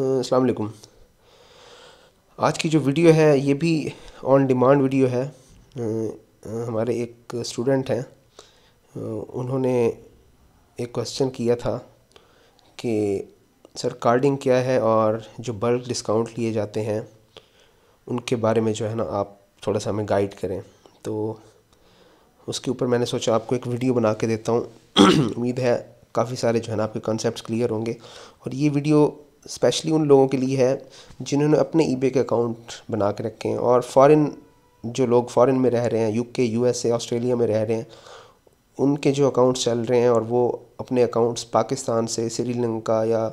अस्सलाम वालेकुम। आज की जो वीडियो है, ये भी ऑन डिमांड वीडियो है। हमारे एक स्टूडेंट हैं। उन्होंने एक क्वेश्चन किया था कि, सर कार्डिंग क्या है और जो बल्क डिस्काउंट लिए जाते हैं, उनके बारे में जो है ना, आप थोड़ा सा हमें गाइड करें। तो उसके ऊपर मैंने सोचा आपको एक वीडियो बना के देता हूँ। उम्मीद है, काफ़ी सारे जो है ना, आपके कॉन्सेप्ट क्लियर होंगे। और ये वीडियो स्पेशली उन लोगों के लिए है जिन्होंने अपने ईबे के अकाउंट बना के रखे हैं और फॉरेन जो लोग फॉरेन में रह रहे हैं यूके यूएसए ऑस्ट्रेलिया में रह रहे हैं, उनके जो अकाउंट्स चल रहे हैं और वो अपने अकाउंट्स पाकिस्तान से, श्रीलंका या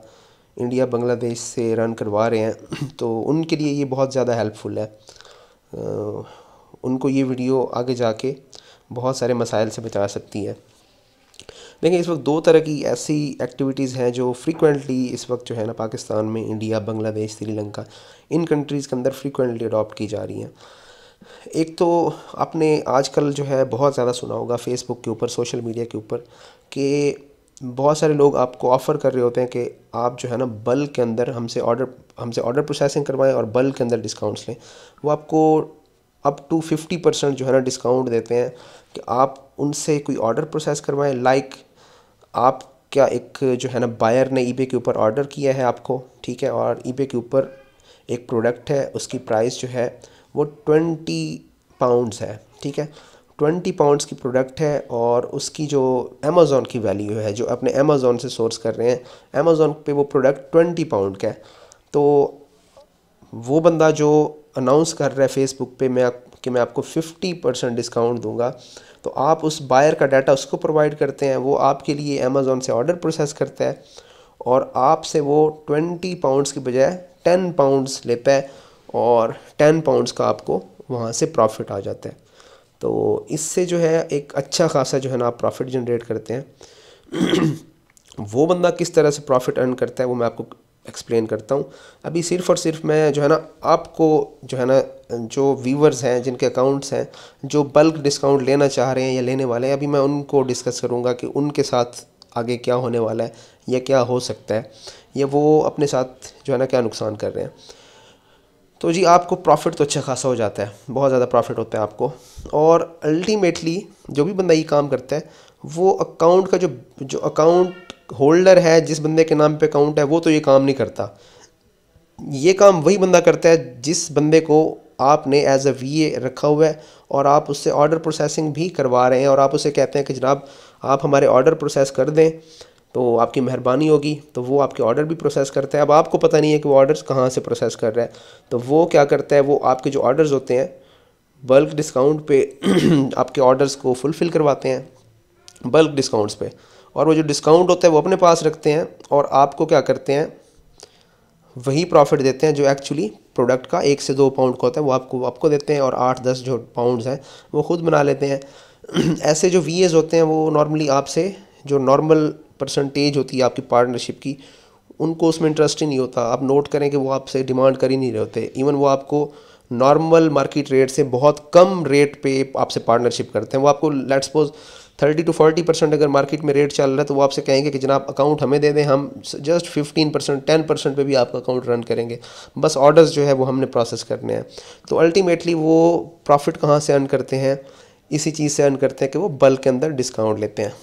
इंडिया, बांग्लादेश से रन करवा रहे हैं तो उनके लिए ये बहुत ज़्यादा हेल्पफुल है। उनको ये वीडियो आगे जाके बहुत सारे मसाइल से बचा सकती है। देखिए, इस वक्त दो तरह की ऐसी एक्टिविटीज़ हैं जो फ्रीक्वेंटली इस वक्त जो है ना पाकिस्तान में, इंडिया, बांग्लादेश, श्रीलंका, इन कंट्रीज़ के अंदर फ्रीक्वेंटली अडॉप्ट की जा रही हैं। एक तो आपने आजकल जो है बहुत ज़्यादा सुना होगा फेसबुक के ऊपर सोशल मीडिया के ऊपर, कि बहुत सारे लोग आपको ऑफ़र कर रहे होते हैं कि आप जो है ना बल्क के अंदर हमसे ऑर्डर हमसे ऑर्डर प्रोसेसिंग करवाएँ और बल्क के अंदर डिस्काउंट्स लें। वो आपको अप टू फिफ्टी परसेंट जो है ना डिस्काउंट देते हैं कि आप उनसे कोई ऑर्डर प्रोसेस करवाएँ लाइक आप क्या एक जो है ना बायर ने ईबे के ऊपर ऑर्डर किया है आपको? ठीक है, और ईबे के ऊपर एक प्रोडक्ट है, उसकी प्राइस जो है वो ट्वेंटी पाउंड्स है, ठीक है? ट्वेंटी पाउंड्स की प्रोडक्ट है और उसकी जो अमेज़ोन की वैल्यू है, जो अपने अमेज़ोन से सोर्स कर रहे हैं अमेज़ोन पे वो प्रोडक्ट ट्वेंटी पाउंड का है। तो वो बंदा जो अनाउंस कर रहा है फेसबुक पे मैं आप, कि मैं आपको फिफ्टी परसेंट डिस्काउंट दूँगा। तो आप उस बायर का डाटा उसको प्रोवाइड करते हैं वो आपके लिए अमेज़ोन से ऑर्डर प्रोसेस करता है और आपसे वो ट्वेंटी पाउंड्स की बजाय टेन पाउंड्स लेता है और टेन पाउंड्स का आपको वहाँ से प्रॉफिट आ जाता है। तो इससे जो है एक अच्छा खासा जो है ना आप प्रॉफिट जनरेट करते हैं। वो बंदा किस तरह से प्रॉफिट अर्न करता है वो मैं आपको एक्सप्लेन करता हूँ। अभी सिर्फ़ और सिर्फ़ मैं जो है ना, आपको जो है ना, जो व्यूवर्स हैं, जिनके अकाउंट्स हैं, जो बल्क डिस्काउंट लेना चाह रहे हैं या लेने वाले हैं, अभी मैं उनको डिस्कस करूँगा कि उनके साथ आगे क्या होने वाला है या क्या हो सकता है। या वो अपने साथ जो है ना, क्या नुकसान कर रहे हैं। तो जी, आपको प्रॉफिट तो अच्छा खासा हो जाता है। बहुत ज़्यादा प्रॉफिट होता है आपको। और अल्टीमेटली जो भी बंदा ये काम करता है, वो अकाउंट का जो जो अकाउंट होल्डर है, जिस बंदे के नाम पे अकाउंट है, वो तो ये काम नहीं करता। ये काम वही बंदा करता है, जिस बंदे को आपने एज अ वी रखा हुआ है, और आप उससे ऑर्डर प्रोसेसिंग भी करवा रहे हैं, और आप उसे कहते हैं कि जनाब, आप हमारे ऑर्डर प्रोसेस कर दें तो आपकी मेहरबानी होगी। तो वो आपके ऑर्डर भी प्रोसेस करता है। अब आपको पता नहीं है कि वो ऑर्डर्स कहाँ से प्रोसेस कर रहा है। तो वो क्या करता है, वो आपके जो ऑर्डर्स होते हैं बल्क डिस्काउंट पे आपके ऑर्डर्स को फुलफ़िल करवाते हैं बल्क डिस्काउंट्स पे। और वो जो डिस्काउंट होता है वो अपने पास रखते हैं और आपको क्या करते हैं, वही प्रॉफिट देते हैं जो एक्चुअली प्रोडक्ट का एक से दो पाउंड का होता है, वो आपको आपको देते हैं और आठ, दस जो पाउंड्स हैं, वो ख़ुद बना लेते हैं। ऐसे जो वीएस होते हैं, वो नॉर्मली आपसे जो नॉर्मल परसेंटेज होती है आपकी पार्टनरशिप की, उनको उसमें इंटरेस्ट ही नहीं होता। आप नोट करें कि वो आपसे डिमांड कर ही नहीं रहे होते। इवन वो आपको नॉर्मल मार्केट रेट से बहुत कम रेट पे आपसे पार्टनरशिप करते हैं। वो आपको let suppose thirty two forty percent अगर मार्केट में रेट चल रहा है तो वो आपसे कहेंगे कि जनाब अकाउंट हमें दे दें, हम just fifteen percent ten percent पर भी आपका अकाउंट रन करेंगे। बस ऑर्डर्स जो है वो हमने प्रोसेस करने हैं। तो अल्टीमेटली वो प्रॉफिट कहाँ से अर्न करते हैं? इसी चीज़ से अर्न करते हैं कि वो बल्क के अंदर डिस्काउंट लेते हैं।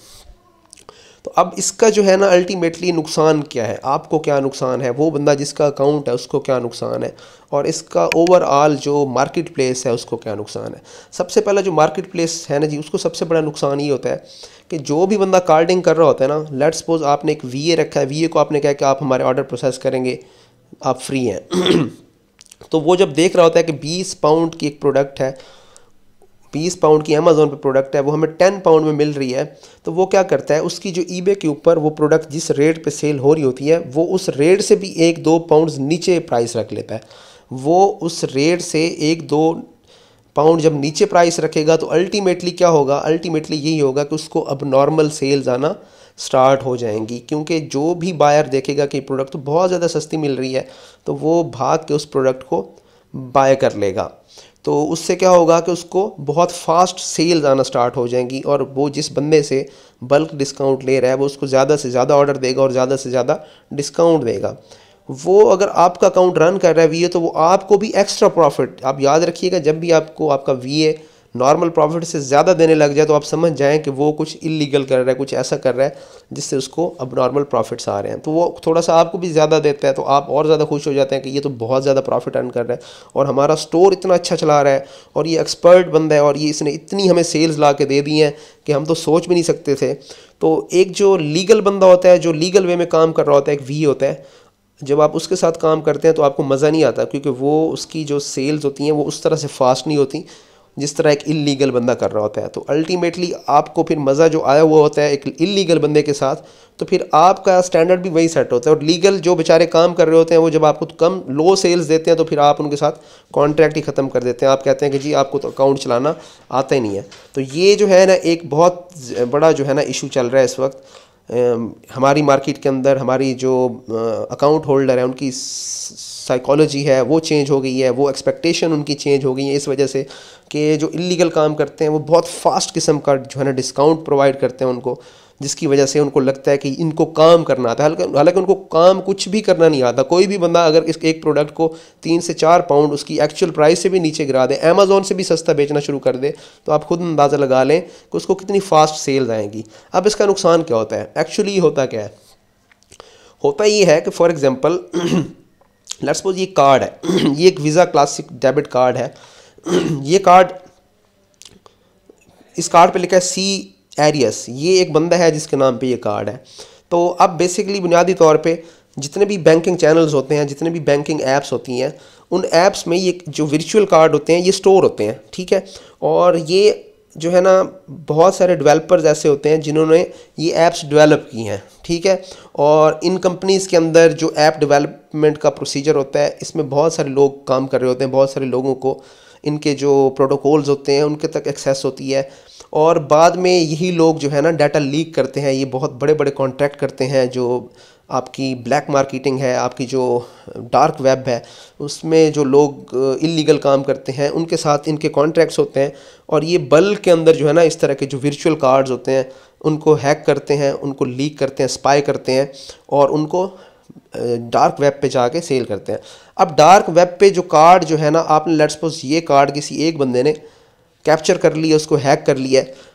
तो अब इसका जो है ना अल्टीमेटली नुकसान क्या है? आपको क्या नुकसान है? वो बंदा जिसका अकाउंट है, उसको क्या नुकसान है? और इसका ओवरऑल जो मार्केट प्लेस है, उसको क्या नुकसान है? सबसे पहला जो मार्केट प्लेस है ना जी, उसको सबसे बड़ा नुकसान ये होता है कि जो भी बंदा कार्डिंग कर रहा होता है ना लेट सपोज़ आपने एक वीए रखा है वीए को आपने कहा कि आप हमारे ऑर्डर प्रोसेस करेंगे, आप फ्री हैं। तो वो जब देख रहा होता है कि बीस पाउंड की एक प्रोडक्ट है बीस पाउंड की अमेज़ोन पे प्रोडक्ट है, वो हमें टेन पाउंड में मिल रही है। तो वो क्या करता है, उसकी जो ईबे के ऊपर वो प्रोडक्ट जिस रेट पे सेल हो रही होती है, वो उस रेट से भी एक दो पाउंड नीचे प्राइस रख लेता है। वो उस रेट से एक दो पाउंड जब नीचे प्राइस रखेगा तो अल्टीमेटली क्या होगा अल्टीमेटली यही होगा कि उसको अब नॉर्मल सेल्स आना स्टार्ट हो जाएँगी। क्योंकि जो भी बायर देखेगा कि प्रोडक्ट तो बहुत ज़्यादा सस्ती मिल रही है तो वो भाग के उस प्रोडक्ट को बाय कर लेगा। तो उससे क्या होगा कि उसको बहुत फास्ट सेल्स आना स्टार्ट हो जाएँगी और वो जिस बंदे से बल्क डिस्काउंट ले रहा है, वो उसको ज़्यादा से ज़्यादा ऑर्डर देगा और ज़्यादा से ज़्यादा डिस्काउंट देगा। वो अगर आपका अकाउंट रन कर रहा है वीए तो वो आपको भी एक्स्ट्रा प्रॉफिट आप याद रखिएगा, जब भी आपको आपका वीए नॉर्मल प्रॉफिट से ज़्यादा देने लग जाए तो आप समझ जाएँ कि वो कुछ इलीगल कर रहा है, कुछ ऐसा कर रहा है, जिससे उसको अब नॉर्मल प्रॉफिट्स आ रहे हैं। तो वो थोड़ा सा आपको भी ज़्यादा देता है तो आप और ज़्यादा खुश हो जाते हैं कि ये तो बहुत ज़्यादा प्रॉफिट अर्न कर रहा है और हमारा स्टोर इतना अच्छा चला रहा है और ये एक्सपर्ट बंदा है और ये इसने इतनी हमें सेल्स ला के दे दी हैं कि हम तो सोच भी नहीं सकते थे। तो एक जो लीगल बंदा होता है, जो लीगल वे में काम कर रहा होता है, एक वी होता है। जब आप उसके साथ काम करते हैं तो आपको मज़ा नहीं आता, क्योंकि वो उसकी जो सेल्स होती हैं, वो उस तरह से फास्ट नहीं होती। जिस तरह एक इलीगल बंदा कर रहा होता है तो अल्टीमेटली आपको फिर मज़ा जो आया हुआ होता है एक इलीगल बंदे के साथ। तो फिर आपका स्टैंडर्ड भी वही सेट होता है और लीगल जो बेचारे काम कर रहे होते हैं, वो जब आपको कम लो सेल्स देते हैं तो फिर आप उनके साथ कॉन्ट्रैक्ट ही ख़त्म कर देते हैं। आप कहते हैं कि जी, आपको तो अकाउंट चलाना आता ही नहीं है। तो ये जो है ना, एक बहुत बड़ा जो है ना इशू चल रहा है इस वक्त। हमारी मार्केट के अंदर हमारी जो अकाउंट होल्डर है, उनकी साइकोलॉजी है, वो चेंज हो गई है, वो एक्सपेक्टेशन उनकी चेंज हो गई है, इस वजह से कि जो इलीगल काम करते हैं, वो बहुत फास्ट किस्म का जो है ना डिस्काउंट प्रोवाइड करते हैं उनको, जिसकी वजह से उनको लगता है कि इनको काम करना आता है। हालाँकि उनको काम कुछ भी करना नहीं आता, कोई भी बंदा अगर इस एक प्रोडक्ट को तीन से चार पाउंड उसकी एक्चुअल प्राइस से भी नीचे गिरा दे अमेजोन से भी सस्ता बेचना शुरू कर दे तो आप खुद अंदाज़ा लगा लें कि उसको कितनी फास्ट सेल्स आएँगी। अब इसका नुकसान क्या होता है? एक्चुअली होता क्या है? होता ये है कि फॉर एग्ज़ाम्पल लेट्स सपोज़ ये कार्ड है। ये एक वीज़ा क्लासिक डेबिट कार्ड है। ये कार्ड इस कार्ड पे लिखा है सी एरियस ये एक बंदा है जिसके नाम पे ये कार्ड है। तो अब बेसिकली बुनियादी तौर पे जितने भी बैंकिंग चैनल्स होते हैं, जितने भी बैंकिंग ऐप्स होती हैं, उन ऐप्स में ये जो वर्चुअल कार्ड होते हैं, ये स्टोर होते हैं, ठीक है? और ये जो है ना, बहुत सारे डेवलपर्स ऐसे होते हैं जिन्होंने ये ऐप्स डेवलप की हैं। ठीक है? और इन कंपनीज़ के अंदर जो ऐप डेवलपमेंट का प्रोसीजर होता है, इसमें बहुत सारे लोग काम कर रहे होते हैं, बहुत सारे लोगों को इनके जो प्रोटोकॉल्स होते हैं, उनके तक एक्सेस होती है। और बाद में यही लोग जो है ना डाटा लीक करते हैं, ये बहुत बड़े बड़े कॉन्ट्रैक्ट करते हैं, जो आपकी ब्लैक मार्केटिंग है, आपकी जो डार्क वेब है, उसमें जो लोग इलीगल काम करते हैं, उनके साथ इनके कॉन्ट्रैक्ट्स होते हैं। और ये बल्क के अंदर जो है ना, इस तरह के जो वर्चुअल कार्ड्स होते हैं उनको हैक करते हैं, उनको लीक करते हैं स्पाई करते हैं और उनको डार्क वेब पे जाके सेल करते हैं। अब डार्क वेब पे जो कार्ड जो है ना, आपने लेट्स सपोज़ ये कार्ड किसी एक बंदे ने कैप्चर कर लिया उसको हैक कर लिया है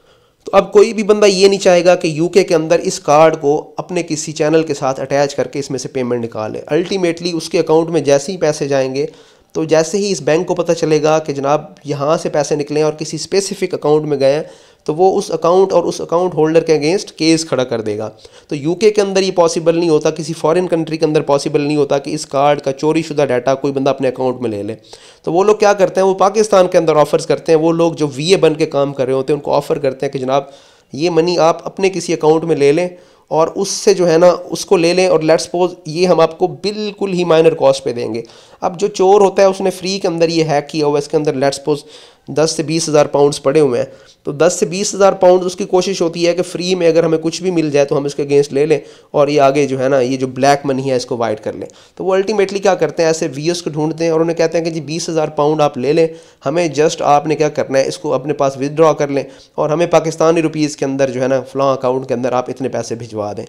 तो अब कोई भी बंदा ये नहीं चाहेगा कि यूके के अंदर इस कार्ड को अपने किसी चैनल के साथ अटैच करके इसमें से पेमेंट निकाले। अल्टीमेटली उसके अकाउंट में जैसे ही पैसे जाएँगे तो जैसे ही इस बैंक को पता चलेगा कि जनाब यहाँ से पैसे निकले और किसी स्पेसिफिक अकाउंट में गए तो वो उस अकाउंट और उस अकाउंट होल्डर के अगेंस्ट केस खड़ा कर देगा। तो यूके के अंदर ये पॉसिबल नहीं होता, किसी फॉरेन कंट्री के अंदर पॉसिबल नहीं होता कि इस कार्ड का चोरी शुदा डाटा कोई बंदा अपने अकाउंट में ले ले। तो वो लोग क्या करते हैं, वो पाकिस्तान के अंदर ऑफर्स करते हैं, वो लोग जो वीए बन के काम कर रहे होते हैं, उनको ऑफ़र करते हैं कि जनाब, ये मनी आप अपने किसी अकाउंट में ले लें और उससे जो है ना, उसको ले लें और लेट्स सपोज़ ये हम आपको बिल्कुल ही माइनर कॉस्ट पे देंगे। अब जो चोर होता है, उसने फ्री के अंदर ये हैक किया हुआ इसके अंदर लेट्स सपोज़ दस से बीस हज़ार पाउंड्स पड़े हुए हैं। तो दस से बीस हज़ार पाउंड उसकी कोशिश होती है कि फ्री में अगर हमें कुछ भी मिल जाए तो हम इसके अगेंस्ट ले लें और ये आगे जो है ना, ये जो ब्लैक मनी है इसको वाइट कर लें। तो वो अल्टीमेटली क्या करते हैं, ऐसे वी को ढूंढते हैं और उन्हें कहते हैं कि जी बीस हज़ार पाउंड आप ले लें। हमें जस्ट आपने क्या करना है, इसको अपने पास विदड्रॉ कर लें और हमें पाकिस्तानी रुपीज़ के अंदर जो है ना, फ्लां अकाउंट के अंदर आप इतने पैसे भिजवा दें।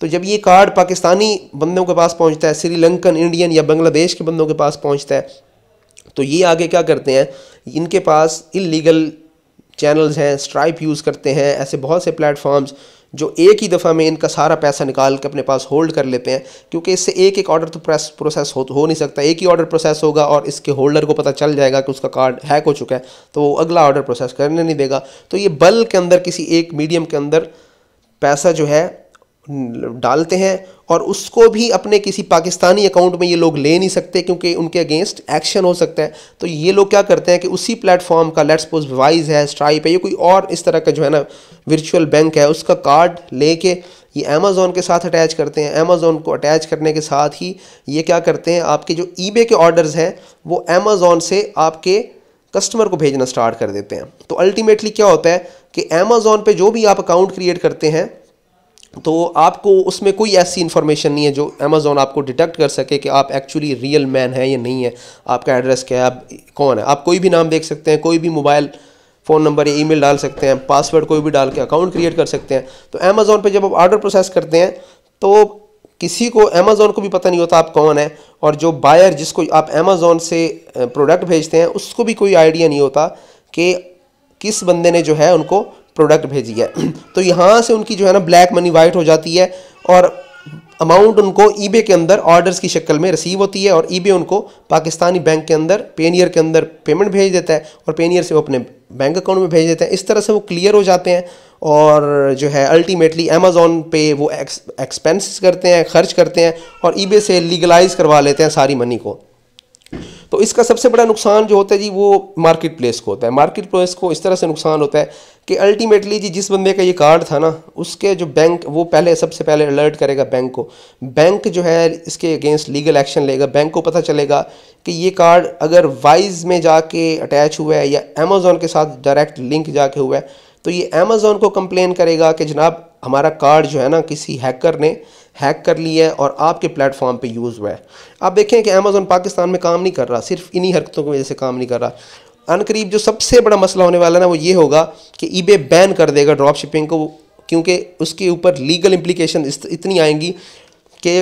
तो जब ये कार्ड पाकिस्तानी बंदों के पास पहुँचता है, श्रीलंकन, इंडियन या बांग्लादेश के बंदों के पास पहुँचता है तो ये आगे क्या करते हैं? इनके पास इलीगल चैनल्स हैं स्ट्राइप यूज़ करते हैं, ऐसे बहुत से प्लेटफॉर्म्स जो एक ही दफ़ा में इनका सारा पैसा निकाल के अपने पास होल्ड कर लेते हैं, क्योंकि इससे एक एक ऑर्डर तो प्रेस प्रोसेस हो हो नहीं सकता। एक ही ऑर्डर प्रोसेस होगा और इसके होल्डर को पता चल जाएगा कि उसका कार्ड हैक हो चुका है तो वो अगला ऑर्डर प्रोसेस करने नहीं देगा। तो ये बल के अंदर, किसी एक मीडियम के अंदर पैसा जो है डालते हैं और उसको भी अपने किसी पाकिस्तानी अकाउंट में ये लोग ले नहीं सकते क्योंकि उनके अगेंस्ट एक्शन हो सकता है। तो ये लोग क्या करते हैं कि उसी प्लेटफॉर्म का लेट्स सपोज़ वाइज है स्ट्राइप है, ये कोई और इस तरह का जो है ना वर्चुअल बैंक है, उसका कार्ड लेके ये अमेज़ोन के साथ अटैच करते हैं। अमेज़ोन को अटैच करने के साथ ही ये क्या करते हैं, आपके जो ईबे के ऑर्डर्स हैं, वो अमेज़ोन से आपके कस्टमर को भेजना स्टार्ट कर देते हैं। तो अल्टीमेटली क्या होता है कि अमेज़ोन पे जो भी आप अकाउंट क्रिएट करते हैं तो आपको उसमें कोई ऐसी इन्फॉर्मेशन नहीं है जो अमेज़ोन आपको डिटेक्ट कर सके कि आप एक्चुअली रियल मैन हैं या नहीं है। आपका एड्रेस क्या है? आप कौन है? आप कोई भी नाम देख सकते हैं, कोई भी मोबाइल फ़ोन नंबर या ईमेल डाल सकते हैं पासवर्ड कोई भी डाल के अकाउंट क्रिएट कर सकते हैं। तो अमेज़ोन पे जब आप ऑर्डर प्रोसेस करते हैं तो किसी को अमेज़ोन को भी पता नहीं होता आप कौन है और जो बायर जिसको आप अमेज़ोन से प्रोडक्ट भेजते हैं, उसको भी कोई आइडिया नहीं होता कि किस बंदे ने जो है उनको प्रोडक्ट भेजी है। तो यहाँ से उनकी जो है ना ब्लैक मनी वाइट हो जाती है और अमाउंट उनको ईबे के अंदर ऑर्डर्स की शक्ल में रिसीव होती है और ईबे उनको पाकिस्तानी बैंक के अंदर पेनियर के अंदर पेमेंट भेज देता है और पेनियर से वो अपने बैंक अकाउंट में भेज देते हैं। इस तरह से वो क्लियर हो जाते हैं और जो है अल्टीमेटली अमेज़ोन पे वो एक्सपेंस करते हैं, खर्च करते हैं और ईबे से लीगलाइज करवा लेते हैं सारी मनी को। तो इसका सबसे बड़ा नुकसान जो होता है जी, वो मार्केट प्लेस को होता है। मार्केट प्लेस को इस तरह से नुकसान होता है कि अल्टीमेटली जी, जिस बंदे का ये कार्ड था ना, उसके जो बैंक वो पहले, सबसे पहले अलर्ट करेगा बैंक को। बैंक जो है, इसके अगेंस्ट लीगल एक्शन लेगा। बैंक को पता चलेगा कि ये कार्ड अगर वाइज में जाके अटैच हुआ है या अमेज़ोन के साथ डायरेक्ट लिंक जाके हुआ है तो ये अमेज़ोन को कंप्लेन करेगा कि जनाब, हमारा कार्ड जो है ना, किसी हैकर ने हैक कर लिया है और आपके प्लेटफॉर्म पे यूज़ हुआ है। आप देखें कि अमेज़ोन पाकिस्तान में काम नहीं कर रहा, सिर्फ़ इन्हीं हरकतों की वजह से काम नहीं कर रहा। अनकरीब जो सबसे बड़ा मसला होने वाला ना, वो ये होगा कि ईबे बैन कर देगा ड्रॉप शिपिंग को, क्योंकि उसके ऊपर लीगल इम्प्लीकेशन इतनी आएँगी कि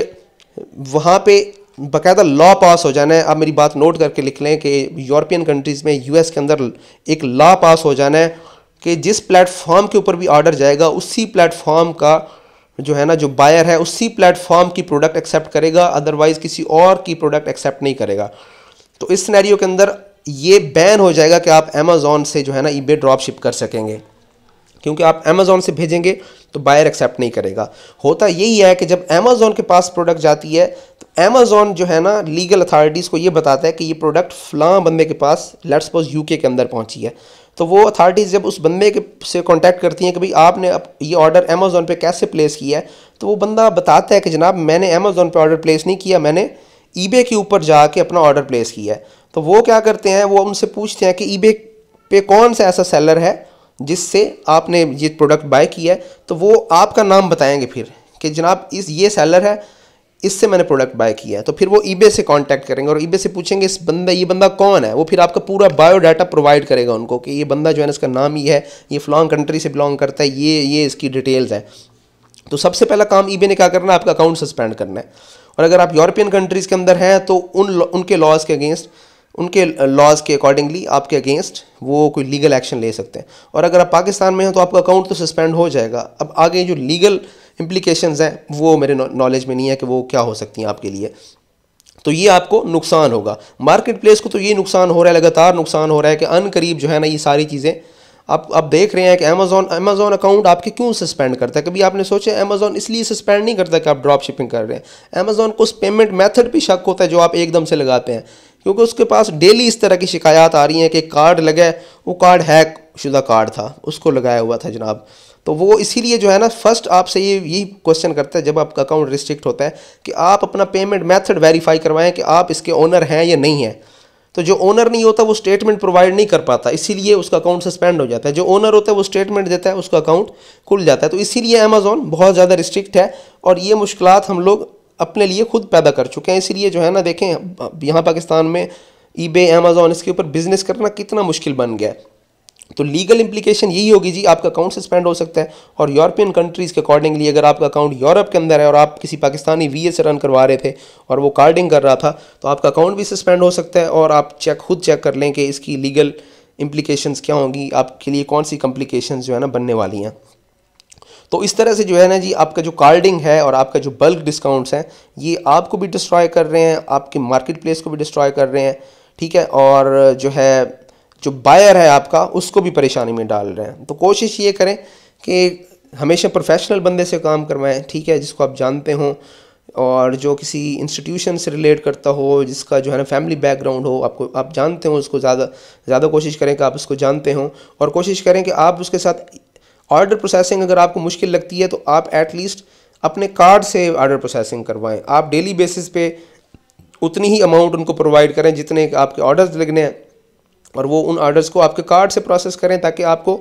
वहाँ पे बाकायदा लॉ पास हो जाना है। आप मेरी बात नोट करके लिख लें कि यूरोपियन कंट्रीज़ में यूएस के अंदर एक लॉ पास हो जाना है कि जिस प्लेटफॉर्म के ऊपर भी ऑर्डर जाएगा, उसी प्लेटफॉर्म का जो है ना, जो बायर है, उसी प्लेटफॉर्म की प्रोडक्ट एक्सेप्ट करेगा अदरवाइज़ किसी और की प्रोडक्ट एक्सेप्ट नहीं करेगा। तो इस सिनेरियो के अंदर ये बैन हो जाएगा कि आप अमेज़ोन से जो है ना ईबे ड्रॉप शिप कर सकेंगे। क्योंकि आप अमेज़ोन से भेजेंगे तो बायर एक्सेप्ट नहीं करेगा। होता यही है कि जब अमेज़ोन के पास प्रोडक्ट जाती है तो अमेज़ोन जो है ना लीगल अथॉरिटीज़ को ये बताता है कि ये प्रोडक्ट फ़लाँ बंदे के पास लेट्स सपोज़ यूके के अंदर पहुँची है। तो वो अथॉरिटीज़ जब उस बंदे के से कांटेक्ट करती हैं कि भाई आपने अब ये ऑर्डर अमेज़ोन पे कैसे प्लेस किया है तो वो बंदा बताता है कि जनाब मैंने अमेज़ोन पे ऑर्डर प्लेस नहीं किया, मैंने ईबे के ऊपर जाके अपना ऑर्डर प्लेस किया है। तो वो क्या करते हैं, वो उनसे पूछते हैं कि ईबे पे कौन सा ऐसा सेलर है जिससे आपने ये प्रोडक्ट बाय किया है? तो वो आपका नाम बताएँगे फिर कि जनाब इस, ये सेलर है इससे मैंने प्रोडक्ट बाय किया है। तो फिर वो ईबे से कांटेक्ट करेंगे और ईबे से पूछेंगे, इस बंदा, ये बंदा कौन है? वो फिर आपका पूरा बायोडाटा प्रोवाइड करेगा उनको कि ये बंदा जो है ना, इसका नाम ही है, ये फ्लॉन्ग कंट्री से बिलोंग करता है, ये ये इसकी डिटेल्स है। तो सबसे पहला काम ईबे ने क्या करना है? आपका अकाउंट सस्पेंड करना है। और अगर आप यूरोपियन कंट्रीज़ के अंदर हैं तो उन उनके लॉज के अगेंस्ट उनके लॉज के अकॉर्डिंगली आपके अगेंस्ट वो कोई लीगल एक्शन ले सकते हैं। और अगर आप पाकिस्तान में हैं तो आपका अकाउंट तो सस्पेंड हो जाएगा। अब आगे जो लीगल इम्प्लीकेशंस हैं, वो मेरे नॉलेज में नहीं है कि वो क्या हो सकती हैं आपके लिए। तो ये आपको नुकसान होगा। मार्केट प्लेस को तो ये नुकसान हो रहा है, लगातार नुकसान हो रहा है कि अन करीब जो है ना ये सारी चीज़ें। आप आप देख रहे हैं कि अमेज़ोन अमेज़ोन अकाउंट आपके क्यों सस्पेंड करता है? कभी आपने सोचा अमेज़ोन इसलिए सस्पेंड नहीं करता कि आप ड्रॉप शिपिंग कर रहे हैं? अमेज़ोन को उस पेमेंट मेथड भी शक होता है जो आप एकदम से लगाते हैं। क्योंकि उसके पास डेली इस तरह की शिकायत आ रही हैं कि कार्ड लगा वो कार्ड हैक शुदा कार्ड था, उसको लगाया हुआ था जनाब। तो वो इसीलिए जो है ना फ़र्स्ट आपसे ये, यही क्वेश्चन करता है जब आपका अकाउंट रिस्ट्रिक्ट होता है कि आप अपना पेमेंट मेथड वेरीफाई करवाएँ कि आप इसके ओनर हैं या नहीं हैं। तो जो ओनर नहीं होता, वो स्टेटमेंट प्रोवाइड नहीं कर पाता, इसीलिए उसका अकाउंट सस्पेंड हो जाता है। जो ओनर होता है, वो स्टेटमेंट देता है, उसका अकाउंट खुल जाता है। तो इसीलिए अमेज़ोन बहुत ज़्यादा रिस्ट्रिक्ट है और ये मुश्किल हम लोग अपने लिए खुद पैदा कर चुके हैं। इसीलिए जो है ना, देखें, यहाँ पाकिस्तान में ई बे इसके ऊपर बिज़नेस करना कितना मुश्किल बन गया है। तो लीगल इंप्लीकेशन यही होगी जी, आपका अकाउंट सस्पेंड हो सकता है और यूरोपियन कंट्रीज़ के अकॉर्डिंगली अगर आपका अकाउंट यूरोप के अंदर है और आप किसी पाकिस्तानी वी से रन करवा रहे थे और वो कार्डिंग कर रहा था तो आपका अकाउंट भी सस्पेंड हो सकता है और आप चेक खुद चेक कर लें कि इसकी लीगल इम्प्लीकेशंस क्या होंगी, आपके लिए कौन सी कम्प्लिकेशन जो है ना बनने वाली हैं। तो इस तरह से जो है ना जी, आपका जो कार्डिंग है और आपका जो बल्क डिस्काउंट्स हैं, ये आपको भी डिस्ट्रॉय कर रहे हैं, आपके मार्केट प्लेस को भी डिस्ट्रॉय कर रहे हैं, ठीक है? और जो है जो बायर है आपका, उसको भी परेशानी में डाल रहे हैं। तो कोशिश ये करें कि हमेशा प्रोफेशनल बंदे से काम करवाएँ, ठीक है, जिसको आप जानते हों, और जो किसी इंस्टीट्यूशन से रिलेट करता हो, जिसका जो है ना फैमिली बैकग्राउंड हो, आपको, आप जानते हो उसको ज़्यादा ज़्यादा कोशिश करें कि आप उसको जानते हों, और कोशिश करें कि आप उसके साथ ऑर्डर प्रोसेसिंग अगर आपको मुश्किल लगती है तो आप एटलीस्ट अपने कार्ड से ऑर्डर प्रोसेसिंग करवाएँ। आप डेली बेसिस पे उतनी ही अमाउंट उनको प्रोवाइड करें जितने आपके ऑर्डर्स लगने हैं। और वो उन ऑर्डर्स को आपके कार्ड से प्रोसेस करें ताकि आपको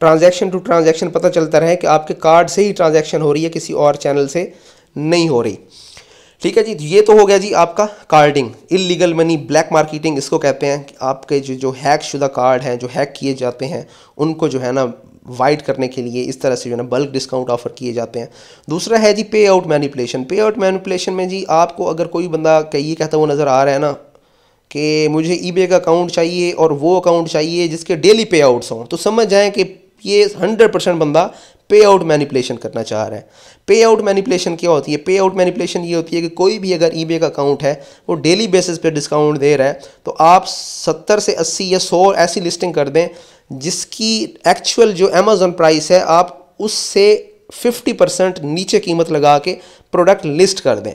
ट्रांजैक्शन टू ट्रांजैक्शन पता चलता रहे कि आपके कार्ड से ही ट्रांजैक्शन हो रही है, किसी और चैनल से नहीं हो रही। ठीक है जी ये तो हो गया जी आपका carding illegal money black marketing इसको कहते हैं कि आपके जो जो हैक शुदा कार्ड हैं, जो हैक किए जाते हैं, उनको जो है ना वाइड करने के लिए इस तरह से जो है ना बल्क डिस्काउंट ऑफ़र किए जाते हैं। दूसरा है जी pay out manipulation pay out manipulation में जी आपको अगर कोई बंदा ये कहता हुआ नज़र आ रहा है ना कि मुझे ई का अकाउंट चाहिए और वो अकाउंट चाहिए जिसके डेली पे आउट्स हों। तो समझ जाएँ कि ये हंड्रेड परसेंट बंदा पे आउट मैनिपुलेशन करना चाह रहा है। पे आउट मैनिपुलेशन क्या होती है? पे आउट मैनिपुलेशन ये होती है कि कोई भी अगर ई का अकाउंट है, वो डेली बेसिस पे डिस्काउंट दे रहा है तो आप 70 से 80 या 100 ऐसी लिस्टिंग कर दें, जिसकी एक्चुअल जो अमेजोन प्राइस है, आप उससे 50 परसेंट नीचे कीमत लगा के प्रोडक्ट लिस्ट कर दें।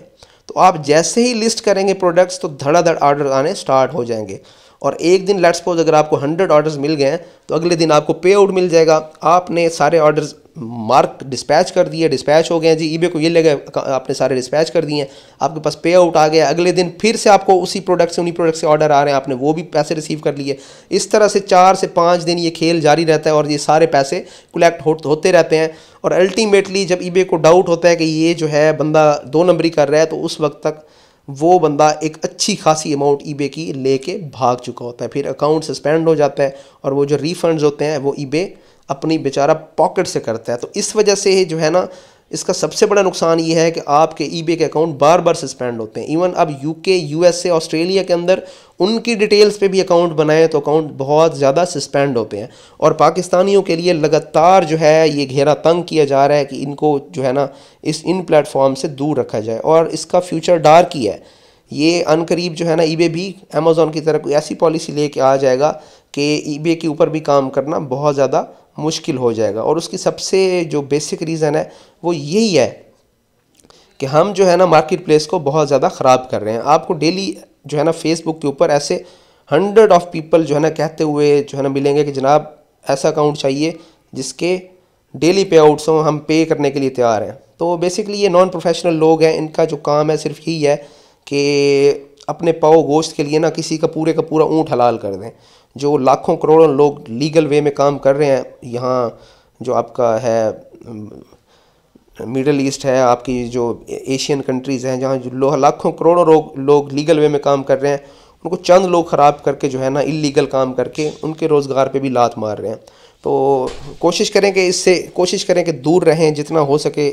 तो आप जैसे ही लिस्ट करेंगे प्रोडक्ट्स तो धड़ाधड़ ऑर्डर आने स्टार्ट हो जाएँगे। और एक दिन लेट्स सपोज़ अगर आपको हंड्रेड ऑर्डर्स मिल गए हैं तो अगले दिन आपको पे आउट मिल जाएगा। आपने सारे ऑर्डर्स मार्क डिस्पैच कर दिए डिस्पैच हो गए जी ईबे को ये लगे आपने सारे डिस्पैच कर दिए आपके पास पे आउट आ गया। अगले दिन फिर से आपको उसी प्रोडक्ट से उन्हीं प्रोडक्ट से ऑर्डर आ रहे हैं। आपने वो भी पैसे रिसीव कर लिए। इस तरह से चार से पाँच दिन ये खेल जारी रहता है और ये सारे पैसे कलेक्ट हो, होते रहते हैं। और अल्टीमेटली जब ईबे को डाउट होता है कि ये जो है बंदा दो नंबरी कर रहा है तो उस वक्त तक वो बंदा एक अच्छी खासी अमाउंट ईबे की लेके भाग चुका होता है। फिर अकाउंट सस्पेंड हो जाता है और वो जो रिफंड्स होते हैं, वो ईबे अपनी बेचारा पॉकेट से करता है। तो इस वजह से जो है ना इसका सबसे बड़ा नुकसान ये है कि आपके ईबे के अकाउंट बार बार सस्पेंड होते हैं। इवन अब यूके यूएसए ऑस्ट्रेलिया के अंदर उनकी डिटेल्स पे भी अकाउंट बनाए तो अकाउंट बहुत ज़्यादा सस्पेंड होते हैं। और पाकिस्तानियों के लिए लगातार जो है ये घेरा तंग किया जा रहा है कि इनको जो है ना इस इन प्लेटफॉर्म से दूर रखा जाए। और इसका फ्यूचर डार्क ही है। ये अनकरीब जो है ना ईबे भी अमेज़ोन की तरह कोई ऐसी पॉलिसी लेके आ जाएगा कि ईबे के ऊपर भी काम करना बहुत ज़्यादा मुश्किल हो जाएगा। और उसकी सबसे जो बेसिक रीज़न है, वो यही है कि हम जो है ना मार्केट प्लेस को बहुत ज़्यादा ख़राब कर रहे हैं। आपको डेली जो है ना फेसबुक के ऊपर ऐसे हंड्रेड ऑफ़ पीपल जो है ना कहते हुए जो है ना मिलेंगे कि जनाब, ऐसा अकाउंट चाहिए जिसके डेली पे आउट्स हों, हम पे करने के लिए तैयार हैं। तो बेसिकली ये नॉन प्रोफेशनल लोग हैं, इनका जो काम है सिर्फ़ यही है कि अपने पाओ गोश्त के लिए ना किसी का पूरे का पूरा ऊँट हलाल कर दें। जो लाखों करोड़ों लोग लीगल वे में काम कर रहे हैं, यहाँ जो आपका है, मिडल ईस्ट है, आपकी जो एशियन कंट्रीज़ हैं, जहाँ जो लाखों करोड़ों लोग लोग लीगल वे में काम कर रहे हैं, उनको चंद लोग ख़राब करके जो है ना इलीगल काम करके उनके रोज़गार पे भी लात मार रहे हैं। तो कोशिश करें कि इससे, कोशिश करें कि दूर रहें जितना हो सके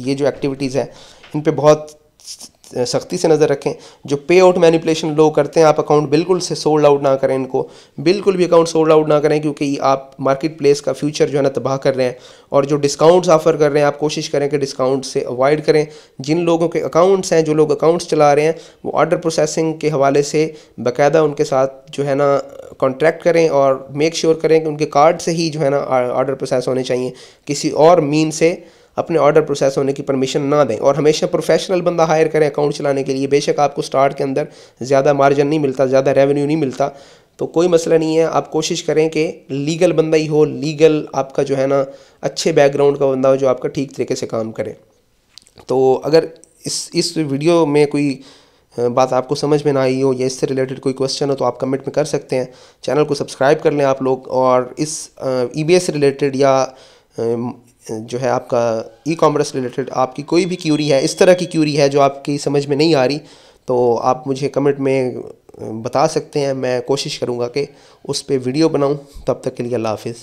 ये जो एक्टिविटीज़ हैं, इन पर बहुत सख्ती से नज़र रखें। जो पे आउट मैनिपुलेशन लोग करते हैं, आप अकाउंट बिल्कुल से सोल्ड आउट ना करें इनको। बिल्कुल भी अकाउंट सोल्ड आउट ना करें, क्योंकि आप मार्केट प्लेस का फ्यूचर जो है ना तबाह कर रहे हैं। और जो डिस्काउंट्स ऑफ़र कर रहे हैं, आप कोशिश करें कि डिस्काउंट से अवॉइड करें। जिन लोगों के अकाउंट्स हैं, जो लोग अकाउंट्स चला रहे हैं, वो ऑर्डर प्रोसेसिंग के हवाले से बाकायदा उनके साथ जो है ना कॉन्ट्रैक्ट करें और मेक श्योर करें कि उनके कार्ड से ही जो है ना ऑर्डर प्रोसेस होने चाहिए। किसी और मीन से अपने ऑर्डर प्रोसेस होने की परमिशन ना दें। और हमेशा प्रोफेशनल बंदा हायर करें अकाउंट चलाने के लिए। बेशक आपको स्टार्ट के अंदर ज़्यादा मार्जिन नहीं मिलता, ज़्यादा रेवेन्यू नहीं मिलता। तो कोई मसला नहीं है। आप कोशिश करें कि लीगल बंदा ही हो। लीगल आपका जो है ना, अच्छे बैकग्राउंड का बंदा हो जो आपका ठीक तरीके से काम करे। तो अगर इस इस वीडियो में कोई बात आपको समझ में ना आई हो या इससे रिलेटेड कोई क्वेश्चन हो तो आप कमेंट में कर सकते हैं। चैनल को सब्सक्राइब कर लें आप लोग और इस ई से रिलेटेड या जो है आपका ई कॉमर्स रिलेटेड आपकी कोई भी क्यूरी है, इस तरह की क्यूरी है जो आपकी समझ में नहीं आ रही तो आप मुझे कमेंट में बता सकते हैं। मैं कोशिश करूँगा कि उस पर वीडियो बनाऊँ। तब तक के लिए अल्लाह हाफिज़।